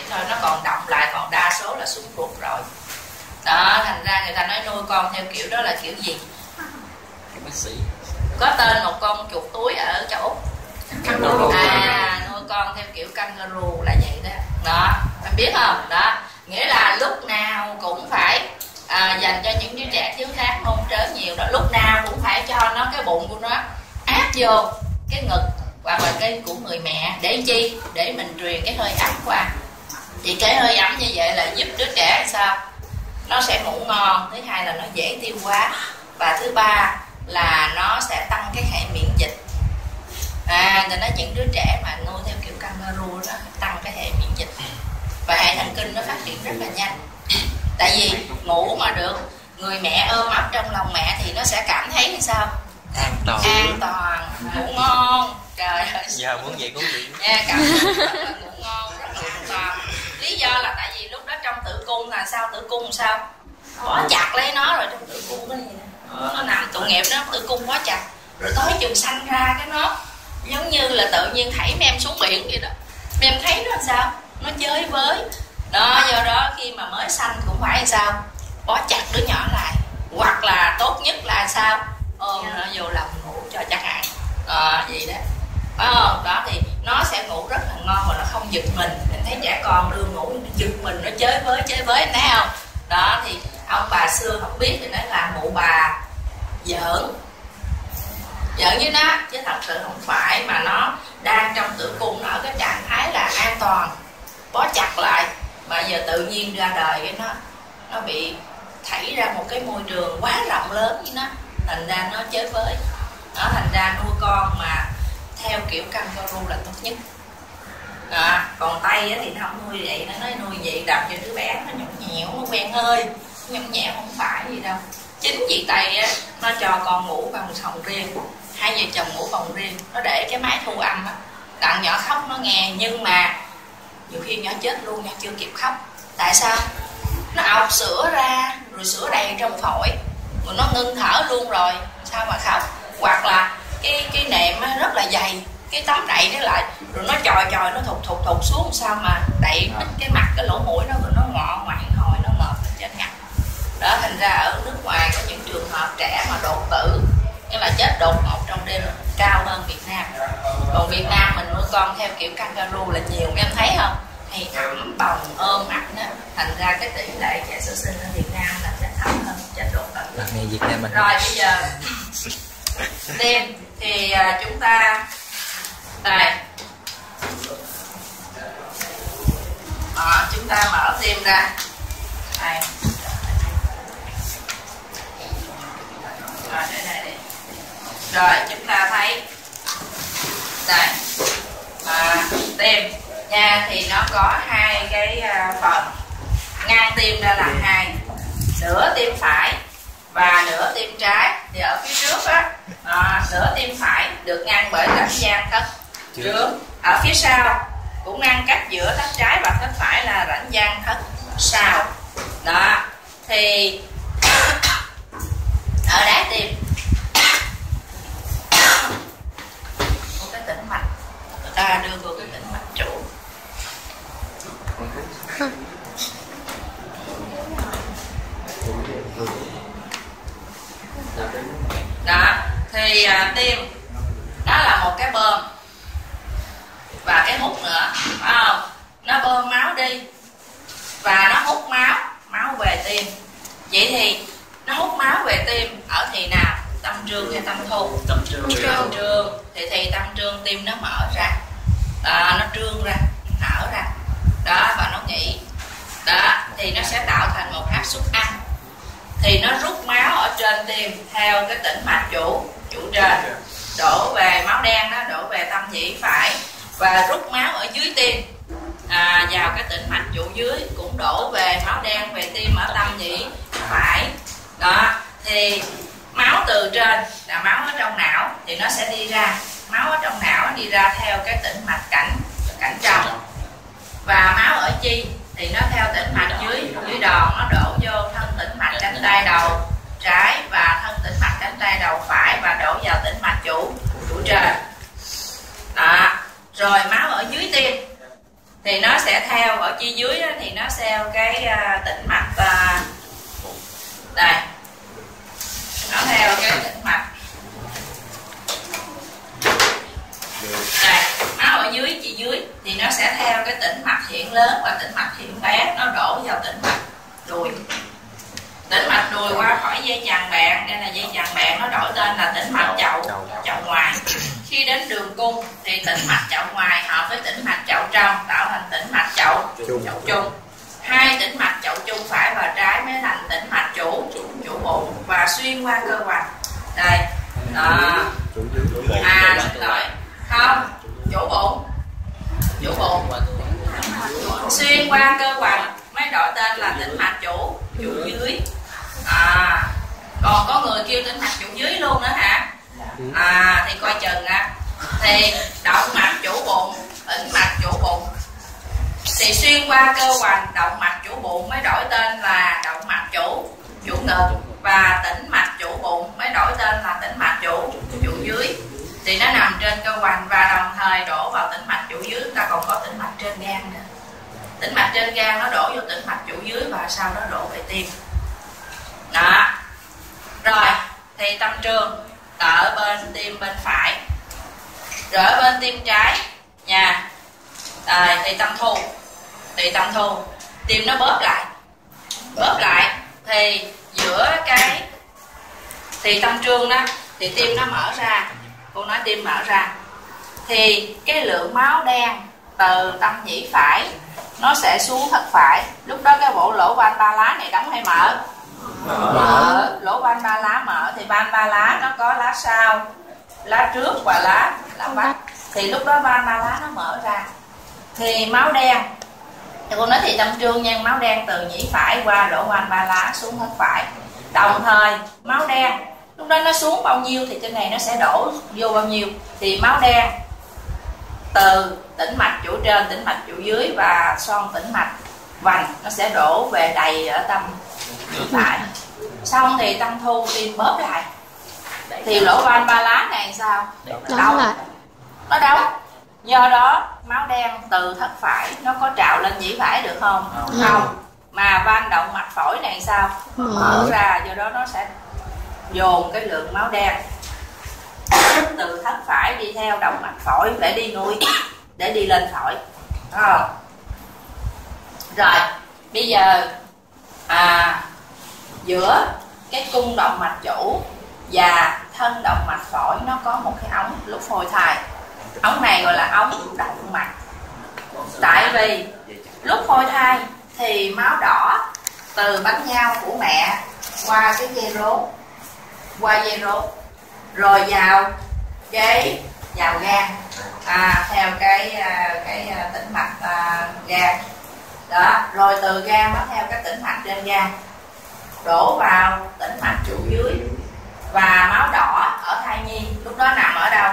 vậy thôi nó còn động lại còn đa số là xuống ruột rồi. Đó thành ra người ta nói nuôi con theo kiểu đó là kiểu gì? Bác sĩ. Có tên một con chuột túi ở châu úc. À nuôi con theo kiểu kangaroo là vậy đó. Đó em biết không? Đó nghĩa là lúc nào cũng phải à, dành cho những đứa trẻ thiếu kháng nôn trớ nhiều đó. Lúc nào cũng phải cho nó cái bụng của nó áp vô cái ngực hoặc là cái của người mẹ để chi? Để mình truyền cái hơi ấm qua thì cái hơi ấm như vậy là giúp đứa trẻ sao? Nó sẽ ngủ ngon thứ hai là nó dễ tiêu hóa và thứ ba là nó sẽ tăng cái hệ miễn dịch. À nên nói những đứa trẻ mà nuôi theo kiểu kangaroo đó tăng cái hệ miễn dịch. Và hệ thần kinh nó phát triển rất là nhanh. Tại vì ngủ mà được người mẹ ôm ấp trong lòng mẹ thì nó sẽ cảm thấy như sao? An toàn. An toàn ngủ ngon. Trời ơi. Giờ muốn vậy cũng vậy nha cảm thấy rất là ngủ ngon rất là an toàn lý do là tại vì lúc đó trong tử cung là sao tử cung sao? Bó chặt lấy nó rồi trong tử cung nó gì nè nó nằm tội nghiệp nó tử cung bó chặt. Rồi tới chừng sanh ra cái nó giống như là tự nhiên thảy em xuống biển vậy đó. Em thấy nó làm sao? Nó chơi với. Đó do đó khi mà mới sanh cũng phải làm sao? Bó chặt đứa nhỏ lại. Hoặc là tốt nhất là sao? Ôm nó vô lòng ngủ cho chắc hạn à, vậy đó không đó thì nó sẽ ngủ rất là ngon và nó không giật mình. Em thấy trẻ con đưa ngủ nó giật mình, nó chơi với chơi với em thấy không? Đó thì ông bà xưa không biết thì nói là mụ bà giỡn. Giỡn với nó, chứ thật sự không phải mà nó đang trong tử cung, nó ở cái trạng thái là an toàn, bó chặt lại. Mà giờ tự nhiên ra đời cái nó nó bị thảy ra một cái môi trường quá rộng lớn với nó. Thành ra nó chơi với nó thành ra nuôi con mà theo kiểu kangaroo là tốt nhất. À, còn tay á thì nó không nuôi vậy nó nói nuôi vậy đập cho đứa bé nó nhõng nhẽo nó quen hơi. Nhõng nhẽo không phải gì đâu. Chính vì tay á nó cho con ngủ bằng phòng riêng. Hai vợ chồng ngủ phòng riêng nó để cái máy thu âm á. Đặng nhỏ khóc nó nghe nhưng mà nhiều khi nhỏ chết luôn nhỏ chưa kịp khóc. Tại sao? Nó ọc sữa ra rồi sữa đầy trong phổi. Rồi nó ngưng thở luôn rồi sao mà khóc? Hoặc là cái cái nệm rất là dày. Cái tấm đậy nó lại rồi nó chòi chòi nó thụt thụt thụt xuống sao mà đậy cái mặt cái lỗ mũi nó rồi nó ngọ ngoạn hồi nó ngợp lên chết ngặt đó thành ra ở nước ngoài có những trường hợp trẻ mà đột tử nghĩa là chết đột ngột trong đêm cao hơn Việt Nam. Còn Việt Nam mình nuôi con theo kiểu kangaroo là nhiều em thấy không? Thì ẩm bồng ôm ấp đó. Thành ra cái tỷ lệ trẻ sơ sinh ở Việt Nam là sẽ thấp hơn chết đột tử. Lần này Việt Nam mình rồi bây giờ tim thì à, chúng ta đây Đó, ờ, chúng ta mở tim ra. Đây rồi đây đây đây rồi chúng ta thấy. Đây à, ờ, tim. Nha thì nó có hai cái à, phần. Ngang tim ra là hai. Nửa tim phải và nửa tim trái thì ở phía trước á à, nửa tim phải được ngăn bởi rãnh giang thất trước. Ở phía sau cũng ngăn cách giữa thất trái và thất phải là rãnh giang thất sau. Đó. Thì ở đáy tim. Một cái tĩnh mạch. Người ta đưa vô cái tĩnh mạch trụ đó thì à, tim nó là một cái bơm. Và cái hút nữa phải không? Nó bơm máu đi. Và nó hút máu máu về tim. Vậy thì nó hút máu về tim ở thì nào? Tâm trương hay tâm thu? Tâm trương tâm trương thì thì tâm trương tim nó mở ra. Đó, nó trương ra nở ra. Đó và nó nghỉ. Đó thì nó sẽ tạo thành một áp suất ăn. Thì nó rút máu ở trên tim theo cái tĩnh mạch chủ chủ trên đổ về máu đen đó đổ về tâm nhĩ phải và rút máu ở dưới tim. À, vào cái tĩnh mạch chủ dưới cũng đổ về máu đen về tim ở tâm nhĩ phải. Đó thì máu từ trên là máu ở trong não thì nó sẽ đi ra. Máu ở trong não đi ra theo cái tĩnh mạch cảnh cảnh trong. Và máu ở chi thì nó theo tĩnh mạch dưới dưới đòn nó đổ vô thân tĩnh mạch cánh tay đầu trái và thân tĩnh mạch cánh tay đầu phải và đổ vào tĩnh mạch chủ chủ trời. Đó. Rồi máu ở dưới tim thì nó sẽ theo ở chi dưới đó, thì nó theo cái uh, tĩnh mạch uh, đây. Nó theo cái tĩnh mạch. Đây. Máu ở dưới chi dưới thì nó sẽ theo cái tĩnh mạch hiện lớn và tĩnh mạch hiện bé. Nó đổ vào tĩnh mạch đùi tĩnh mạch đùi qua khỏi dây chằng bẹn đây là dây chằng bẹn nó đổi tên là tĩnh mạch chậu chậu ngoài. Khi đến đường cung thì tĩnh mạch chậu ngoài hợp với tĩnh mạch chậu trong tạo thành tĩnh mạch chậu chậu chung. Hai tĩnh mạch chậu chung phải và trái mới thành tĩnh mạch chủ chủ bụng và xuyên qua cơ hoành. Đây đó à xin lỗi không chủ bụng chủ bụng xuyên qua cơ hoành mới đổi tên là tĩnh mạch chủ chủ dưới à còn có người kêu tĩnh mạch chủ dưới luôn nữa hả? À thì coi chừng á thì động mạch chủ bụng tĩnh mạch chủ bụng. Thì xuyên qua cơ hoành động mạch chủ bụng mới đổi tên là động mạch chủ chủ ngực. Và tĩnh mạch chủ bụng mới đổi tên là tĩnh mạch chủ chủ dưới. Thì nó nằm trên cơ hoành và đồng thời đổ vào tĩnh mạch chủ dưới. Ta còn có tĩnh mạch trên gan nữa. Tĩnh mạch trên gan nó đổ vô tĩnh mạch chủ dưới và sau đó đổ về tim đó. Rồi, thì tâm trương ở bên tim bên phải. Rồi ở bên tim trái. Nha rồi, thì tâm thu thì tâm thu tim nó bóp lại. Bóp lại, thì giữa cái, thì tâm trương đó, thì tim nó mở ra. Cô nói tim mở ra. Thì cái lượng máu đen từ tâm nhĩ phải, nó sẽ xuống thất phải. Lúc đó cái bộ lỗ van ba lá này đóng hay mở? Mở lỗ van ba lá mở thì van ba lá nó có lá sau lá trước và lá lá vách thì lúc đó van ba lá nó mở ra. Thì máu đen. Thì cô nói thì tâm trương nha máu đen từ nhĩ phải qua lỗ van ba lá xuống thất phải. Đồng thời máu đen lúc đó nó xuống bao nhiêu thì trên này nó sẽ đổ vô bao nhiêu. Thì máu đen từ tĩnh mạch chủ trên tĩnh mạch chủ dưới và son tĩnh mạch vành nó sẽ đổ về đầy ở tâm phải xong thì tâm thu tim bóp lại. Thì lỗ van ba lá này sao? Đóng lại nó đóng do đó máu đen từ thất phải nó có trào lên nhĩ phải được không? Không. không. Mà van động mạch phổi này sao? Mở. mở ra do đó nó sẽ dồn cái lượng máu đen từ thất phải đi theo động mạch phổi để đi nuôi để đi lên phổi. Rồi bây giờ à, giữa cái cung động mạch chủ và thân động mạch phổi nó có một cái ống lúc phôi thai. Ống này gọi là ống động mạch. Tại vì lúc phôi thai thì máu đỏ từ bánh nhau của mẹ qua cái dây rốn qua dây rốn rồi vào cái vào gan. À, theo cái à, cái à, tĩnh mạch à, gan đó rồi từ gan nó theo cái tĩnh mạch trên gan. Đổ vào tĩnh mạch chủ dưới. Và máu đỏ ở thai nhi lúc đó nằm ở đâu?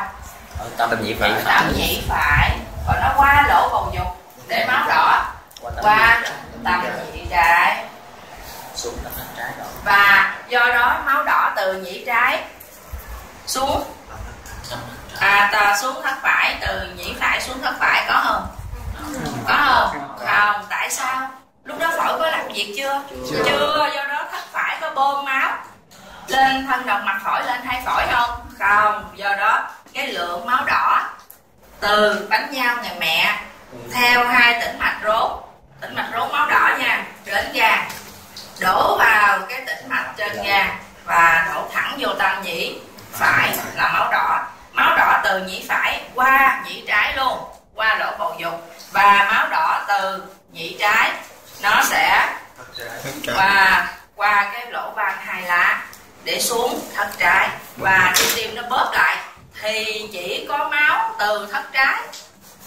Ở tâm nhĩ phải. Tâm nhĩ phải. Và nó qua lỗ bầu dục để máu đỏ. Qua tâm nhĩ. trái. Xuống tâm trái và do đó máu đỏ từ nhĩ trái xuống. À tà xuống thất phải từ nhĩ phải xuống thất phải có không có không không tại sao? Lúc đó phổi có làm việc chưa? Chưa. chưa do đó thất phải có bơm máu. Lên thân động mạch phổi lên hai phổi không? Không do đó cái lượng máu đỏ từ bánh nhau ngày mẹ theo hai tĩnh mạch rốn tĩnh mạch rốn máu đỏ nha đến gan đổ vào cái tĩnh mạch trên gan và đổ thẳng vô tâm nhĩ phải là máu đỏ máu đỏ từ nhĩ phải qua nhĩ trái luôn qua lỗ bầu dục và máu đỏ từ nhĩ trái, nó sẽ qua qua cái lỗ van hai lá để xuống thất trái. Và khi tim nó bóp lại, thì chỉ có máu từ thất trái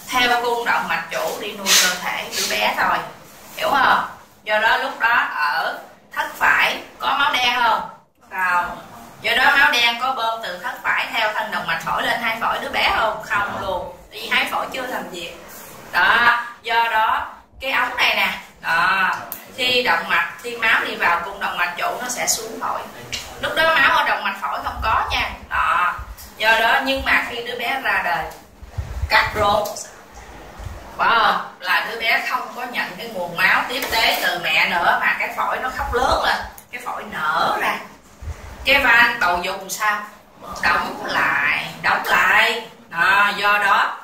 theo cung động mạch chủ đi nuôi cơ thể đứa bé thôi. Hiểu không? Do đó lúc đó ở thất phải có máu đen không? Không. Do đó máu đen có bơm từ thất phải theo thân động mạch phổi lên hai phổi đứa bé không? Không luôn. Vì hai phổi chưa làm việc đó do đó cái ống này nè. Đó khi động mạch khi máu đi vào cung động mạch chủ nó sẽ xuống phổi. Lúc đó máu ở động mạch phổi không có nha. Đó do đó nhưng mà khi đứa bé ra đời cắt ruột phải không? Là đứa bé không có nhận cái nguồn máu tiếp tế từ mẹ nữa mà cái phổi nó khóc lớn lên. Cái phổi nở ra. Cái van bầu dùng sao? Đóng lại đóng lại. À, do đó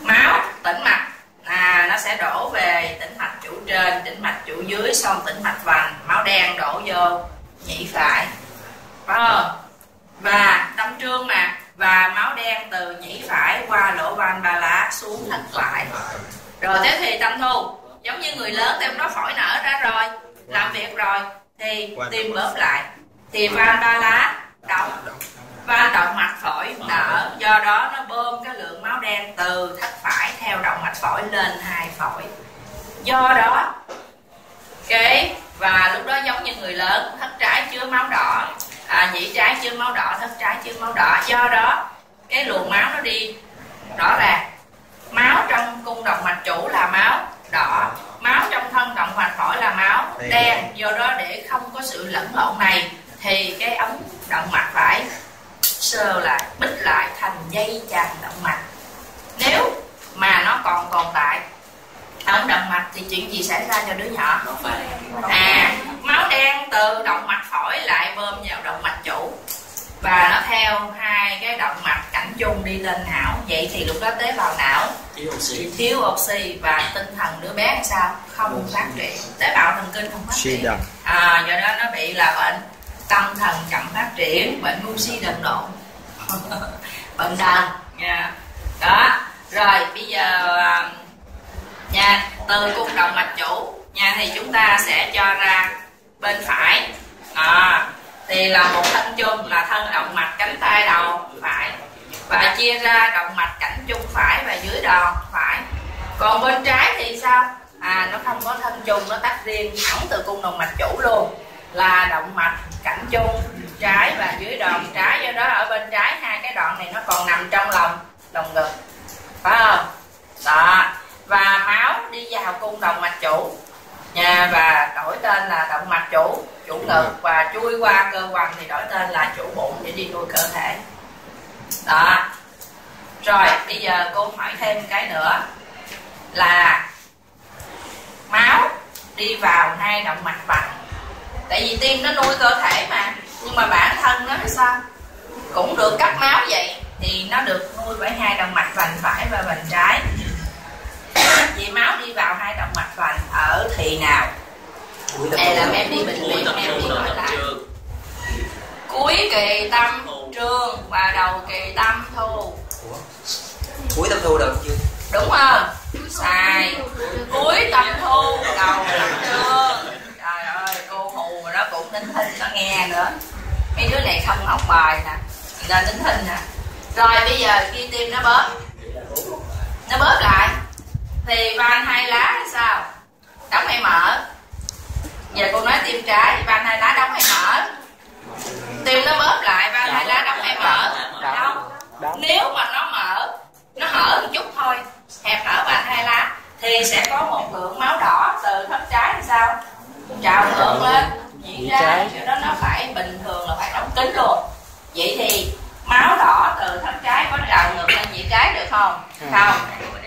máu tĩnh mạch. À nó sẽ đổ về tĩnh mạch chủ trên tĩnh mạch chủ dưới xong tĩnh mạch vành máu đen đổ vô nhĩ phải. Không và tâm trương mà và máu đen từ nhĩ phải qua lỗ van ba lá xuống thận phải. Rồi thế thì tâm thu giống như người lớn thì nó phổi nở ra rồi làm việc rồi thì tim bóp lại. Thì van ba lá đóng van động mạch phổi nở do đó nó bơm cái lượng máu đen từ thất phải theo động mạch phổi lên hai phổi. Do đó cái và lúc đó giống như người lớn thất trái chứa máu đỏ. À, nhĩ trái chứa máu đỏ thất trái chứa máu đỏ. Do đó cái luồng máu nó đi rõ ràng. Máu trong cung động mạch chủ là máu đỏ máu trong thân động mạch phổi là máu đen. Do đó để không có sự lẫn lộn này thì cái ống động mạch phải sơ lại bích lại thành dây chằng động mạch. Nếu mà nó còn tồn tại ống động mạch thì chuyện gì xảy ra cho đứa nhỏ? À máu đen từ động mạch phổi lại bơm vào động mạch chủ. Và nó theo hai cái động mạch cảnh chung đi lên não. Vậy thì lúc đó tế bào não thiếu oxy. thiếu oxy và tinh thần đứa bé làm sao? Không phát triển. Tế bào thần kinh không phát triển. à do đó nó bị là bệnh tâm thần chậm phát triển bệnh ngu si đần độn. Bệnh đần nha đó. Rồi bây giờ à, nha từ cung động mạch chủ nha thì chúng ta sẽ cho ra bên phải. À, thì là một thân chung là thân động mạch cánh tay đầu phải. Và chia ra động mạch cảnh chung phải và dưới đòn phải. Còn bên trái thì sao? À nó không có thân chung nó tách riêng thẳng từ cung động mạch chủ luôn. Là động mạch cảnh chung trái và dưới đòn trái do đó ở bên trái hai cái đoạn này nó còn nằm trong lòng lòng ngực. Phải không? Đó. Và máu đi vào cung động mạch chủ. Nha và đổi tên là động mạch chủ chủ ngực. và chui qua cơ quan thì đổi tên là chủ bụng để đi nuôi cơ thể. Đó. Rồi bây giờ cô hỏi thêm cái nữa là máu đi vào hai động mạch vành tại vì tim nó nuôi cơ thể mà. Nhưng mà bản thân nó là sao? cũng được cấp máu vậy thì nó được nuôi bởi hai động mạch vành phải và vành trái. Vì máu đi vào hai động mạch vành ở thì nào? Mẹ làm em đi bệnh viện em đi hỏi lại. cuối kỳ tâm trương và đầu kỳ tâm thu. Cuối tâm thu được chưa? Đúng không? Sai. cuối tâm thu đầu tâm trương trời ơi cô hù mà nó cũng nín thinh nó nghe nữa. Mấy đứa này không học bài nè nên nín thinh nè. Rồi, bây giờ khi tim nó bớt nó bớt lại. Thì van hai lá là sao? Đóng hay mở? Giờ cô nói tim trái, van hai lá đóng hay mở? Tim nó bớt lại, van hai lá đóng hay mở? Đóng nếu mà nó mở, nó hở một chút thôi, hẹp hở van hai lá, thì sẽ có một lượng máu đỏ từ thất trái thì sao? Trào ngược lên diễn ra chỗ đó nó phải bình thường là phải đóng kín luôn. Vậy thì máu đỏ từ thất trái có trào ngược lên nhĩ trái được không? Không.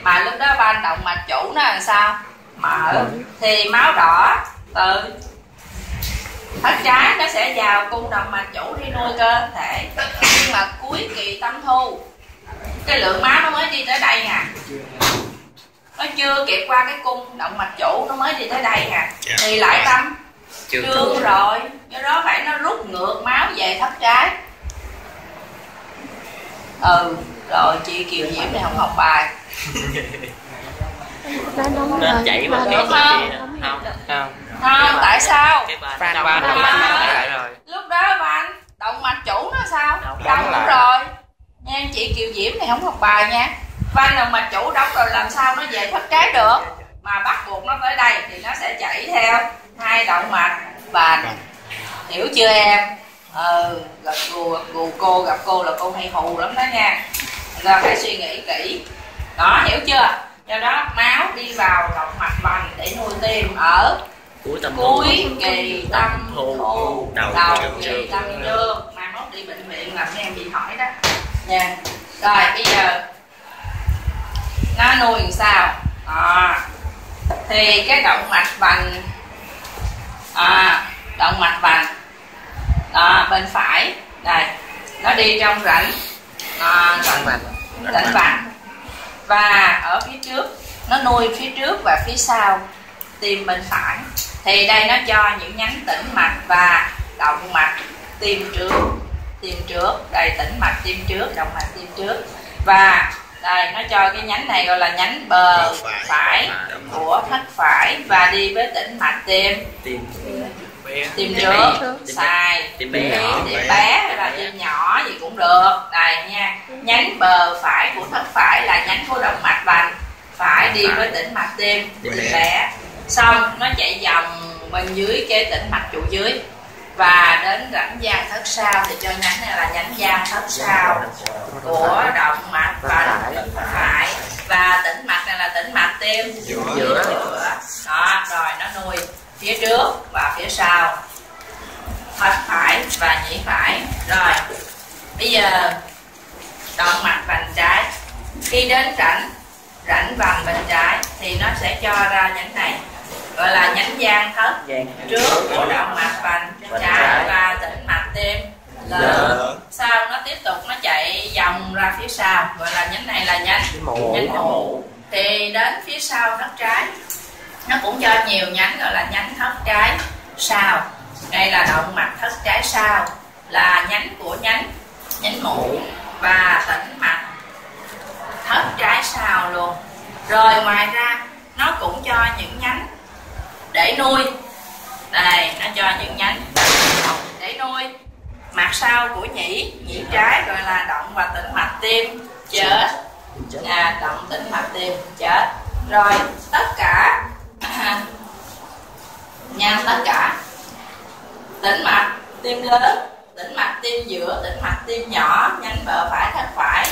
Mà lúc đó ban động mạch chủ nó làm sao? Mở. Thì máu đỏ từ thất trái nó sẽ vào cung động mạch chủ đi nuôi cơ thể. Nhưng mà cuối kỳ tâm thu cái lượng máu nó mới đi tới đây nè nó chưa kịp qua cái cung động mạch chủ nó mới đi tới đây nè thì lại tâm trương rồi. Do đó phải nó rút ngược máu về thất trái ừ rồi chị kiều diễm này không học bài. Nó cái Đúng bên không? không không. Không tại sao? Phan lại rồi lúc đó van động mạch chủ nó sao? Đóng rồi. Nha chị kiều diễm này không học bài nha. Van động mạch chủ đóng rồi làm sao nó về thất trái được mà bắt buộc nó tới đây thì nó sẽ chảy theo hai động mạch. Và hiểu chưa em? Ừ gặp gù gặp gù cô gặp cô là cô hay hù lắm đó nha. Ra phải suy nghĩ kỹ. Đó hiểu chưa? Do đó máu đi vào động mạch vành để nuôi tim ở cuối tâm cuối kỳ tâm thu đầu đầu kỳ tâm trương mai mốt đi bệnh viện làm em bị hỏi đó. Nha. Rồi bây giờ nó nuôi làm sao? À, thì cái động mạch vành à, động mạch vành à, bên phải đây nó đi trong rãnh à, rãnh vành. rãnh vành. và ở phía trước nó nuôi phía trước và phía sau tim bên phải. Thì đây nó cho những nhánh tĩnh mạch và động mạch tim trước tim trước. Đây tĩnh mạch tim trước động mạch tim trước. Và đây nó cho cái nhánh này gọi là nhánh bờ phải. của thất phải và đi với tĩnh mạch tim tim tim trước sai tim bé. Tim bé. hay là tim nhỏ gì cũng được. Đây nha. Nhánh bờ phải của thất phải là nhánh của động mạch vành. Phải đi với tĩnh mạch tim tim bé. xong nó chạy vòng bên dưới cái tĩnh mạch trụ dưới và đến rãnh gian thất sau thì cho nhánh này là nhánh gian thất sau của động mạch vành phải. Và tĩnh mạch này là tĩnh mạch tim. Giữa đó rồi nó nuôi phía trước và phía sau. Thất phải và nhĩ phải. Rồi bây giờ động mạch vành trái. Khi đến rãnh rãnh vành bên trái thì nó sẽ cho ra nhánh này gọi là nhánh gian thất trước của động mạch vành trái và tĩnh mạch tim. Lớn sau nó tiếp tục nó chạy vòng ra phía sau. Gọi là nhánh này là nhánh nhánh mụ thì đến phía sau thất trái nó cũng cho nhiều nhánh gọi là nhánh thất trái sau. Đây là động mạch thất trái sau là nhánh của nhánh nhánh mụ và tĩnh mạch thất trái sau luôn. Rồi ngoài ra nó cũng cho những nhánh để nuôi. Đây nó cho những nhánh để nuôi. Mặt sau của nhĩ nhĩ trái gọi là động và tĩnh mạch tim chết. À, động tĩnh mạch tim chết. Rồi tất cả. Nha tất cả. Tĩnh mạch tim lớn tĩnh mạch tim giữa tĩnh mạch tim nhỏ nhánh bờ phải thất phải.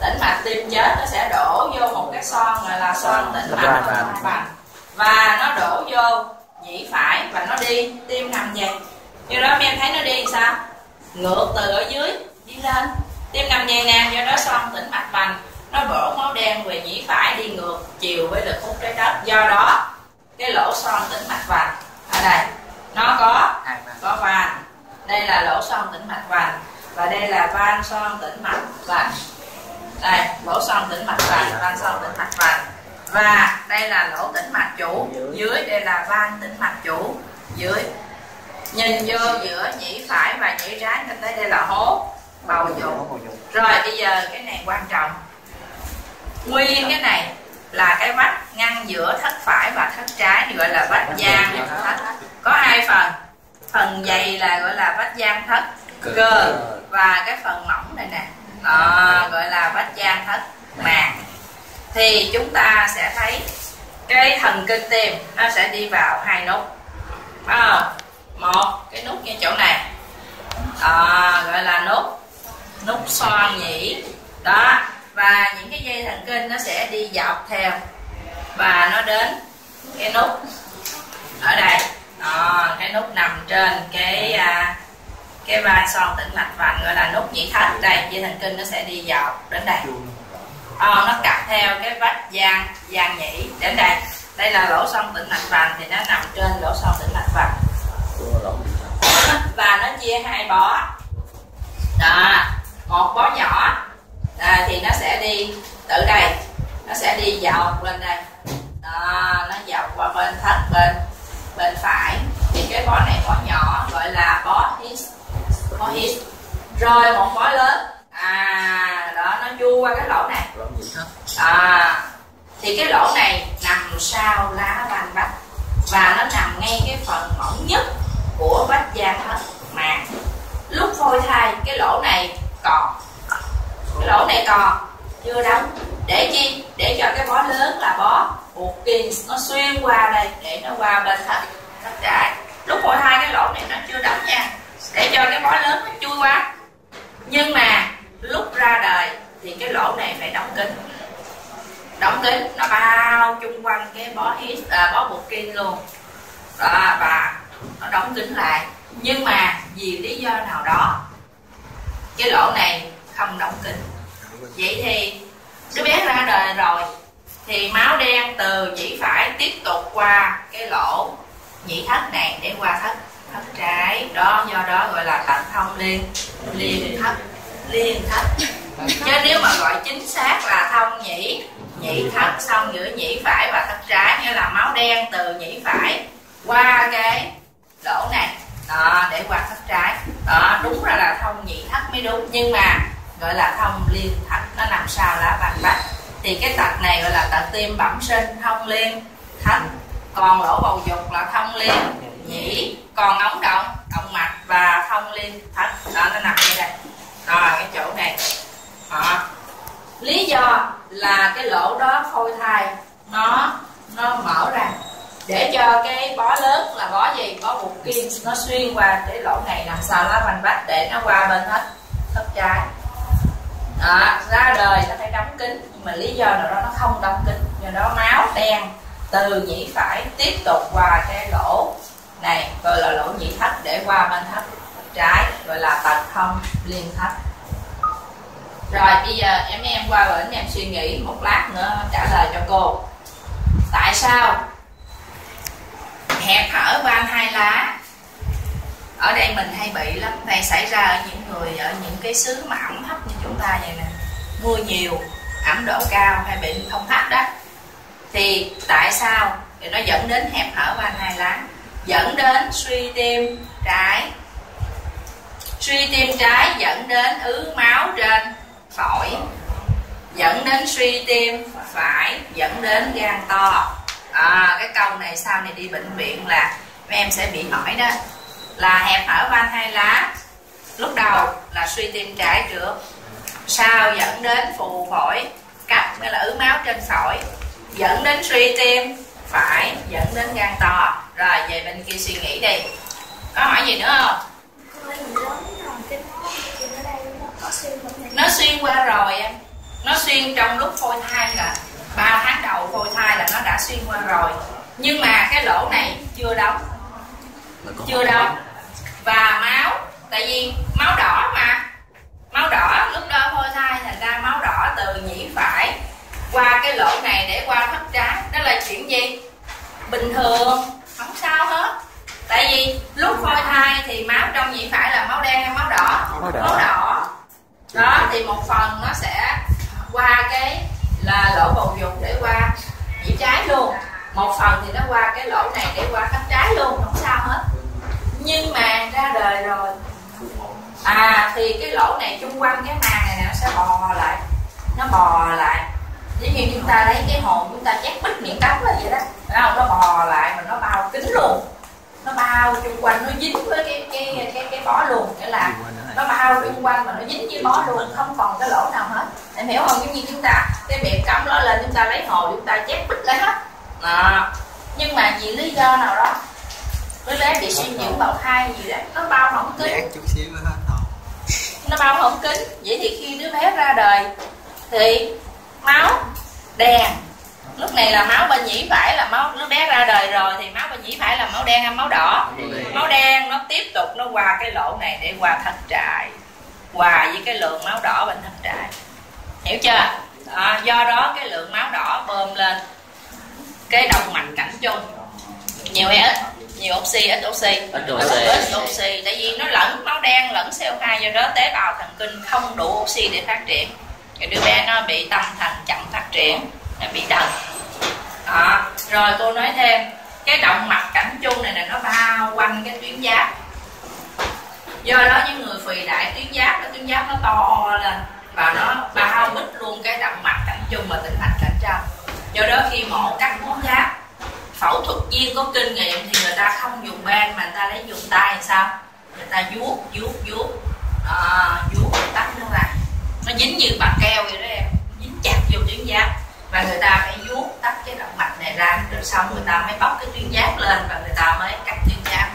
Tĩnh mạch tim chết nó sẽ đổ vô một cái son gọi là son tĩnh mạch. Vành và nó đổ vô nhĩ phải và nó đi tim nằm vậy do đó em thấy nó đi sao? Ngược từ ở dưới đi lên. Tim nằm vậy nè do đó son tĩnh mạch vành. Nó đổ máu đen về nhĩ phải đi ngược chiều với lực hút trái đất. Do đó cái lỗ son tĩnh mạch vành. Ở đây. Nó có có van đây là lỗ son tĩnh mạch vành. Và đây là van son tĩnh mạch vành. Đây lỗ son tĩnh mạch vành van son tĩnh mạch vành và đây là lỗ tĩnh mạch chủ. Dưới đây là van tĩnh mạch chủ. Dưới. Nhìn vô giữa nhĩ phải và nhĩ trái mình thấy đây là hố bầu dục. Rồi bây giờ cái này quan trọng. Nguyên cái này là cái vách ngăn giữa thất phải và thất trái thì gọi là vách gian thất. Có hai phần. Phần dày là gọi là vách gian thất cơ. Và cái phần mỏng này nè. À, gọi là vách gian thất thì chúng ta sẽ thấy cái thần kinh tim nó sẽ đi vào hai nút. À một cái nút ngay chỗ này. À gọi là nút nút xoan nhĩ. Đó và những cái dây thần kinh nó sẽ đi dọc theo và nó đến cái nút ở đây. À cái nút nằm trên cái à, cái van son tĩnh mạch vành gọi là nút nhĩ thất đây dây thần kinh nó sẽ đi dọc đến đây ờ, nó cặp theo cái vách gian gian nhĩ. Đến đây đây là lỗ sông tĩnh mạch vành thì nó nằm trên lỗ sông tĩnh mạch vành. Và nó chia hai bó. Đó một bó nhỏ. À, thì nó sẽ đi từ đây nó sẽ đi dọc lên đây. Đó, nó dọc qua bên thất bên bên phải. Thì cái bó này bó nhỏ gọi là bó his bó his rồi một bó lớn à đó nó chu qua cái lỗ này à thì cái lỗ này nằm sau lá van bách và nó nằm ngay cái phần mỏng nhất của vách da thất màng lúc phôi thai, cái lỗ này còn. Cái lỗ này còn, chưa đóng. Để chi? Để cho cái bó lớn là bó buộc kins nó xuyên qua đây, để nó qua bên thận. thất trái lúc phôi thai, cái lỗ này nó chưa đóng nha. Để cho cái bó lớn nó chui qua. Nhưng mà, lúc ra đời, thì cái lỗ này phải đóng kín đóng kín nó bao chung quanh cái bó hít à, bó buộc kim luôn. Đó, và nó đóng kín lại. Nhưng mà vì lý do nào đó cái lỗ này không đóng kín. Vậy thì đứa bé ra đời rồi thì máu đen từ nhĩ phải tiếp tục qua cái lỗ nhĩ thất này để qua thất thất trái. Đó do đó gọi là tận thông liên liên thất liên thất. Chứ nếu mà gọi chính xác là thông nhĩ nhĩ thất xong giữa nhĩ phải và thất trái, nghĩa là máu đen từ nhĩ phải qua cái lỗ này. Đó, để qua thất trái. Đó, đúng ra là thông nhị thất mới đúng, nhưng mà gọi là thông liên thất nó nằm sau lá bàn bách thì cái tật này gọi là tật tim bẩm sinh, thông liên thất còn lỗ bầu dục là thông liên nhĩ, còn ống động động mạch và thông liên thất đó, nó nằm như đây. Rồi cái chỗ này. Đó. lý do là cái lỗ đó phôi thai. Nó nó mở ra. Để cho cái bó lớn là bó gì? Bó bụng kim. Nó xuyên qua cái lỗ này nằm sao lá vành bách để nó qua bên hết thất trái. Đó, ra đời nó phải đóng kín. Nhưng mà lý do nào đó nó không đóng kín. Do đó máu đen từ nhĩ phải tiếp tục qua cái lỗ này gọi là lỗ nhĩ thất để qua bên thất trái gọi là tật thông liên thất rồi, bây giờ em em qua bển, em suy nghĩ một lát nữa trả lời cho cô. Tại sao hẹp hở van hai lá? Ở đây mình hay bị lắm. Này, xảy ra ở những người, ở những cái xứ mà ẩm thấp như chúng ta vậy nè. Mưa nhiều, ẩm độ cao hay bị không thấp đó. Thì tại sao? Thì nó dẫn đến hẹp hở van hai lá. Dẫn đến suy tim trái. Suy tim trái dẫn đến ứ máu trên phổi dẫn đến suy tim phải dẫn đến gan to. À, cái câu này sau này đi bệnh viện là mấy em sẽ bị hỏi đó là hẹp hở van hai lá lúc đầu là suy tim trái trước sau dẫn đến phù phổi cấp nghĩa là ứ máu trên phổi dẫn đến suy tim phải dẫn đến gan to. Rồi về bên kia suy nghĩ đi. Có hỏi gì nữa không? Nó xuyên qua rồi em. Nó xuyên trong lúc phôi thai là 3 tháng đầu phôi thai là nó đã xuyên qua rồi. Nhưng mà cái lỗ này chưa đóng. Chưa đóng. và máu tại vì máu đỏ mà. Máu đỏ lúc đó phôi thai thành ra máu đỏ từ nhĩ phải. Qua cái lỗ này để qua thất trái. Đó là chuyện gì? Bình thường. Không sao hết. Tại vì lúc phôi thai thì máu trong nhĩ phải là máu đen hay máu đỏ? Máu đỏ. máu đỏ đó, thì một phần nó sẽ qua cái là lỗ bầu dục để qua nhĩ trái luôn. Một phần thì nó qua cái lỗ này để qua cánh trái luôn, không sao hết. Nhưng mà ra đời rồi. À thì cái lỗ này chung quanh cái màng này nè, nó sẽ bò lại. Nó bò lại. Giống như chúng ta lấy cái hồn chúng ta chét bít miệng cống là vậy đó. Phải không? Nó bò lại mà nó bao kính luôn nó bao chung quanh nó dính với cái cái cái cái bó luôn. Nghĩa là nó bao chung quanh mà nó dính với bó luôn không còn cái lỗ nào hết. Em hiểu không? Giống như chúng ta cái miệng cắm nó lên chúng ta lấy hồ chúng ta chét bít lại hết. Đó. nhưng mà vì lý do nào đó đứa bé bị suy dưỡng bào thai gì đấy nó bao không kín chút xíu nữa hết nó bao không kín vậy thì khi đứa bé ra đời thì máu đen lúc này là máu bên nhĩ phải là máu đứa bé ra đời rồi thì máu bên nhĩ phải là máu đen hay máu đỏ. Máu đen. Nó tiếp tục nó qua cái lỗ này để qua thất trại hòa với cái lượng máu đỏ bên thất trại. Hiểu chưa? Đó, do đó cái lượng máu đỏ bơm lên cái động mạch cảnh chung. Nhiều hay ít? Nhiều oxy ít oxy. Ít oxy. ít oxy. Tại vì nó lẫn máu đen lẫn CO2 do đó tế bào thần kinh không đủ oxy để phát triển. Rồi đứa bé nó bị tâm thần chậm phát triển nó bị đần rồi cô nói thêm cái động mạch cảnh chung này là nó bao quanh cái tuyến giáp. Do đó những người phì đại tuyến giáp cái tuyến giáp nó to lên và nó bao bít luôn cái động mạch cảnh chung và tĩnh mạch cảnh trong. Do đó khi mổ cắt tuyến giáp phẫu thuật viên có kinh nghiệm thì người ta không dùng ban mà người ta lấy dùng tay làm sao? Người ta vuốt vuốt vuốt. À, vuốt tách nó ra. Nó dính như bạc keo vậy đó em. Dính chặt vô tuyến giáp và người ta phải vuốt tách cái động mạch này ra rồi xong người ta mới bóc cái tuyến giáp lên và người ta mới cắt tuyến giáp.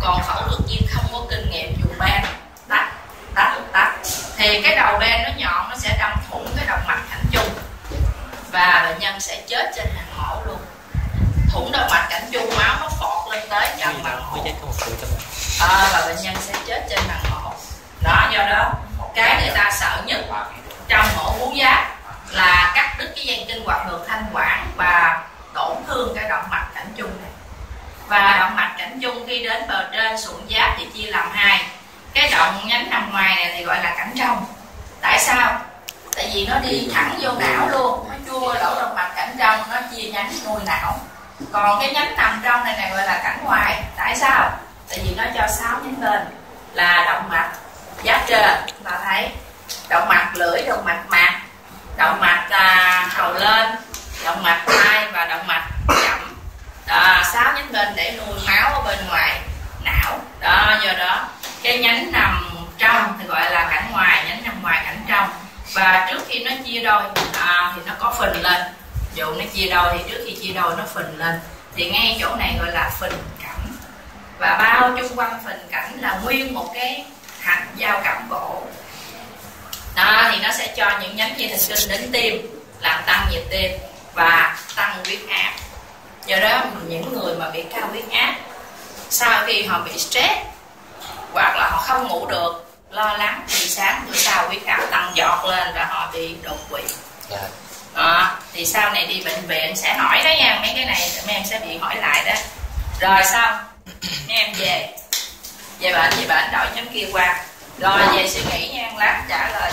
Còn phẫu thuật viên không có kinh nghiệm dùng ban tách tách tách. Thì cái đầu ban nó nhọn nó sẽ đâm thủng cái động mạch cảnh chung. Và bệnh nhân sẽ chết trên hàng mổ luôn. Thủng động mạch cảnh chung máu nó phọt lên tới chân bằng mổ. à, và bệnh nhân sẽ chết trên bàn mổ. Đó do đó cái người ta sợ nhất trong mổ vú giáp là cắt đứt cái dây kinh hoạt đường thanh quản và tổn thương cái động mạch cảnh trung này. Và động mạch cảnh trung khi đến bờ trên sụn giáp thì chia làm hai. Cái động nhánh nằm ngoài này thì gọi là cảnh trong. Tại sao? Tại vì nó đi thẳng vô não luôn, nó chua lỗ động mạch cảnh trong, nó chia nhánh nuôi não. Còn cái nhánh nằm trong này này gọi là cảnh ngoài. Tại sao? Tại vì nó cho sáu nhánh lên là động mạch giáp trên. Ta thấy, động mạch lưỡi, động mạch mạc động mạch à, hầu lên động mạch tai và động mạch chậm. Đó sáu nhánh bên để nuôi máu ở bên ngoài não. Đó do đó cái nhánh nằm trong thì gọi là cảnh ngoài nhánh nằm ngoài cảnh trong. Và trước khi nó chia đôi à, thì nó có phình lên. Dụ nó chia đôi thì trước khi chia đôi nó phình lên. Thì ngay chỗ này gọi là phình cảnh. Và bao chung quanh phình cảnh là nguyên một cái hạt dao cẩm bộ đó thì nó sẽ cho những nhánh dây thần kinh đến tim làm tăng nhịp tim và tăng huyết áp. Do đó những người mà bị cao huyết áp sau khi họ bị stress hoặc là họ không ngủ được lo lắng thì sáng bữa sau huyết áp tăng giọt lên và họ bị đột quỵ. Đó, thì sau này đi bệnh viện sẽ hỏi đó nha mấy cái này mấy em sẽ bị hỏi lại đó. Rồi xong mấy em về. Về bệnh về bệnh đổi nhóm kia qua. Rồi về suy nghĩ nha lát trả lời